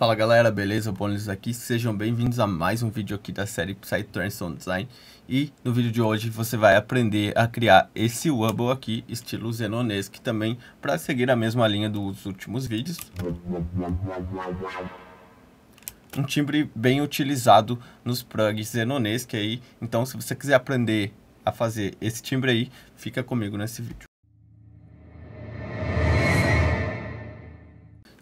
Fala galera, beleza? Bonis aqui, sejam bem-vindos a mais um vídeo aqui da série Psytrance Design E no vídeo de hoje você vai aprender a criar esse Wubble aqui, estilo Zenonesque também Para seguir a mesma linha dos últimos vídeos. Um timbre bem utilizado nos plugs Zenonesque aí Então se você quiser aprender a fazer esse timbre aí, fica comigo nesse vídeo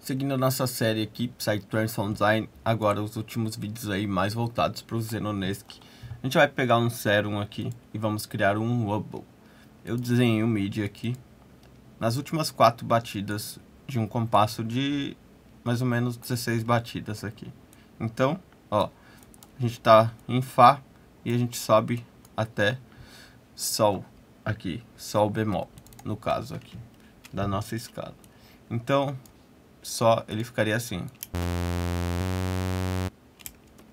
Seguindo a nossa série aqui, Psytrance Design, agora os últimos vídeos aí mais voltados para o Xenonesque. A gente vai pegar um Serum aqui e vamos criar um Wubble. Eu desenhei um MIDI aqui nas últimas quatro batidas de um compasso de mais ou menos 16 batidas aqui. Então, ó, a gente está em Fá e a gente sobe até Sol aqui, Sol bemol, no caso aqui, da nossa escala. Então, só ele ficaria assim.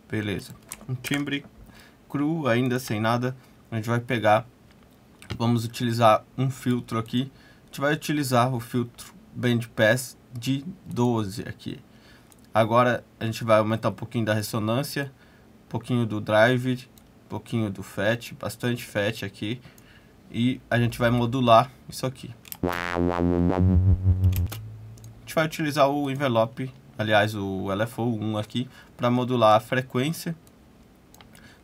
Beleza. Um timbre cru, ainda sem nada. A gente vai pegar, vamos utilizar um filtro aqui. A gente vai utilizar o filtro Bandpass de 12 aqui. Agora a gente vai aumentar um pouquinho da ressonância, um pouquinho do drive, um pouquinho do FET, bastante FET aqui. E a gente vai modular isso aqui gente vai utilizar o envelope, aliás, o LFO1 aqui, para modular a frequência.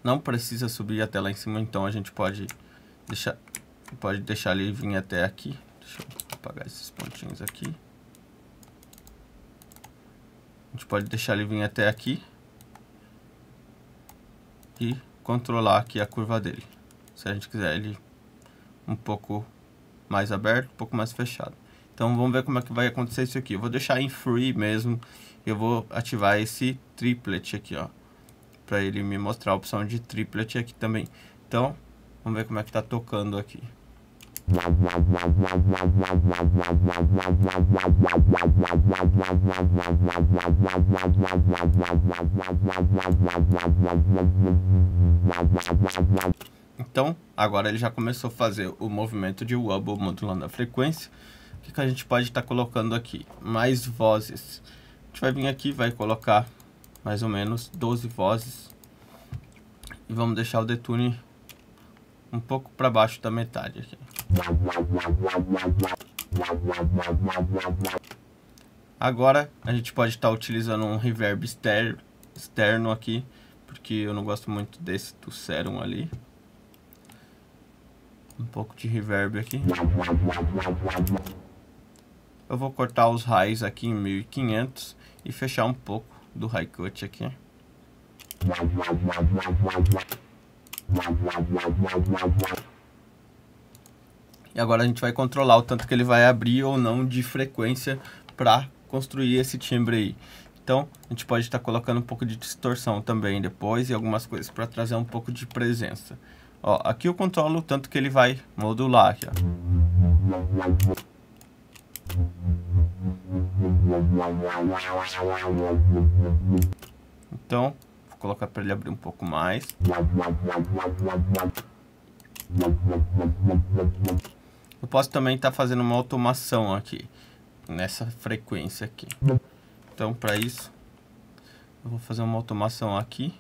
Não precisa subir até lá em cima, então a gente pode deixar, pode deixar ele vir até aqui. Deixa eu apagar esses pontinhos aqui. A gente pode deixar ele vir até aqui. E controlar aqui a curva dele. Se a gente quiser ele um pouco mais aberto, um pouco mais fechado. Então vamos ver como é que vai acontecer isso aqui. Eu vou deixar em free mesmo. Eu vou ativar esse triplet aqui, ó. Para ele me mostrar a opção de triplet aqui também. Então, vamos ver como é que tá tocando aqui. Então, agora ele já começou a fazer o movimento de wobble modulando a frequência. O que, que a gente pode estar tá colocando aqui? Mais vozes. A gente vai vir aqui, vai colocar mais ou menos 12 vozes. E vamos deixar o detune um pouco para baixo da metade aqui. Agora a gente pode estar tá utilizando um reverb externo aqui, porque eu não gosto muito desse do Serum ali um pouco de reverb aqui. Eu vou cortar os raios aqui em 1500 e fechar um pouco do high cut aqui. E agora a gente vai controlar o tanto que ele vai abrir ou não de frequência para construir esse timbre aí. Então, a gente pode estar colocando um pouco de distorção também depois e algumas coisas para trazer um pouco de presença. Ó, aqui eu controlo o tanto que ele vai modular aqui, ó. Então, vou colocar para ele abrir um pouco mais. Eu posso também estar tá fazendo uma automação aqui, nessa frequência aqui. Então, para isso, eu vou fazer uma automação aqui.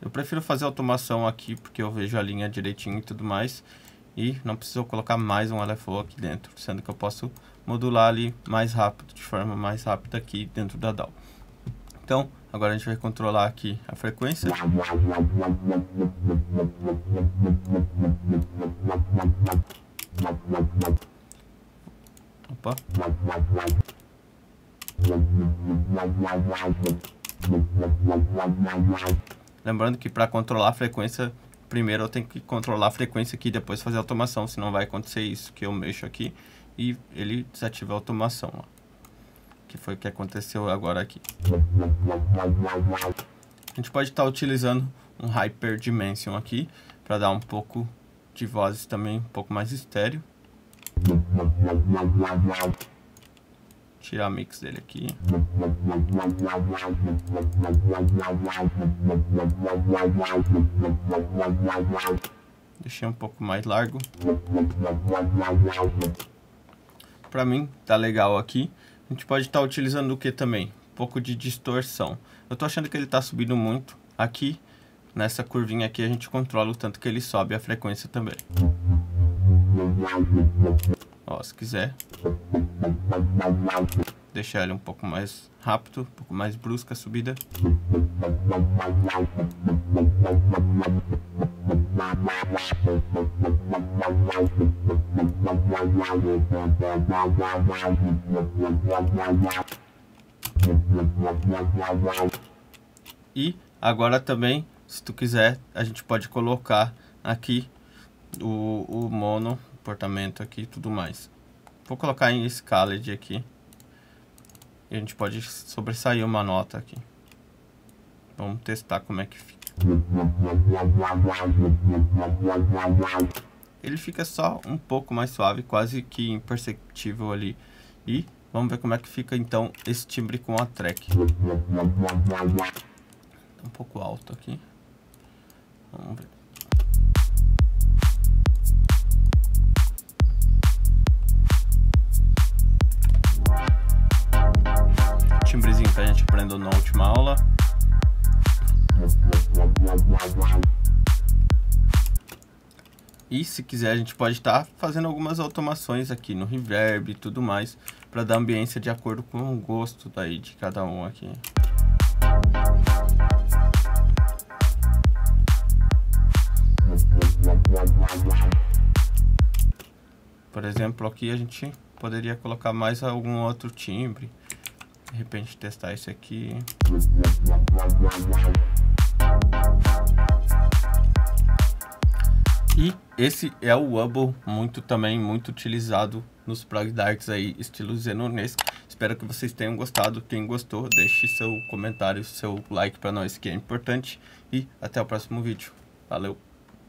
Eu prefiro fazer automação aqui porque eu vejo a linha direitinho e tudo mais. E não preciso colocar mais um LFO aqui dentro, sendo que eu posso modular ali mais rápido, de forma mais rápida aqui dentro da DAW. Então, agora a gente vai controlar aqui a frequência. Opa. Lembrando que para controlar a frequência, primeiro eu tenho que controlar a frequência aqui, depois fazer a automação, senão vai acontecer isso que eu mexo aqui e ele desativa a automação, ó. Que foi o que aconteceu agora aqui. A gente pode estar tá utilizando um Hyper Dimension aqui, para dar um pouco de vozes também, um pouco mais estéreo tirar a mix dele aqui. Deixei um pouco mais largo. Pra mim, tá legal aqui. A gente pode estar tá utilizando o que também? Um pouco de distorção. Eu tô achando que ele tá subindo muito. Aqui, nessa curvinha aqui, a gente controla o tanto que ele sobe a frequência também. Ó, se quiser deixar ele um pouco mais rápido, um pouco mais brusca a subida. E agora também, se tu quiser, a gente pode colocar aqui o, o mono, portamento aqui e tudo mais. Vou colocar em Scaled aqui. E a gente pode sobressair uma nota aqui. Vamos testar como é que fica. Ele fica só um pouco mais suave, quase que imperceptível ali. E vamos ver como é que fica então esse timbre com a track. Tá um pouco alto aqui. Vamos ver. Timbrezinho que a gente aprendeu na última aula. E se quiser a gente pode estar tá fazendo algumas automações aqui no reverb e tudo mais para dar ambiência de acordo com o gosto daí de cada um aqui. Por exemplo, aqui a gente poderia colocar mais algum outro timbre. De repente testar isso aqui. E esse é o Wubble, muito também, muito utilizado nos Prog Darks aí, estilo Zenonesque. Espero que vocês tenham gostado. Quem gostou, deixe seu comentário, seu like para nós, que é importante. E até o próximo vídeo. Valeu!